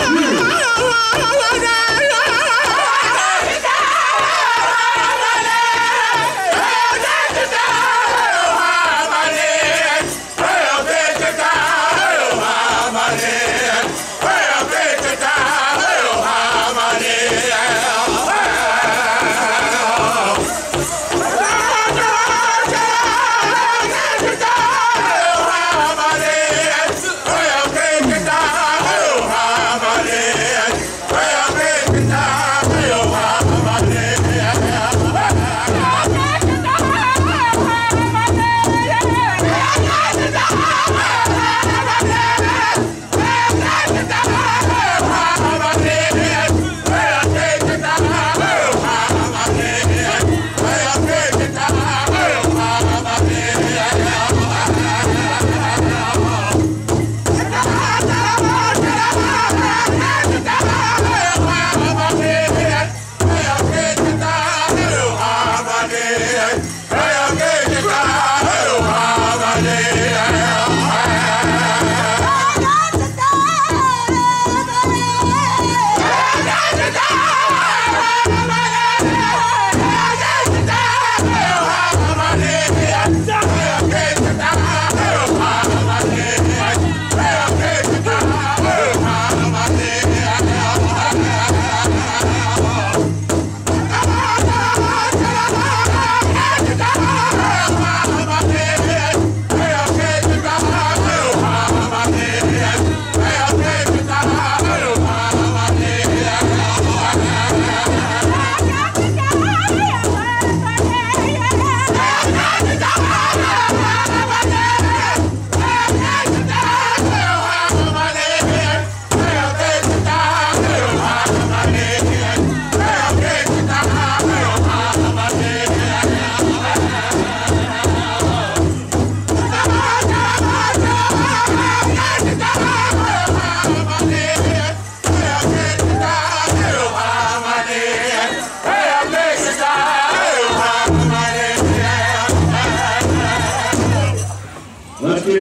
you. Yeah.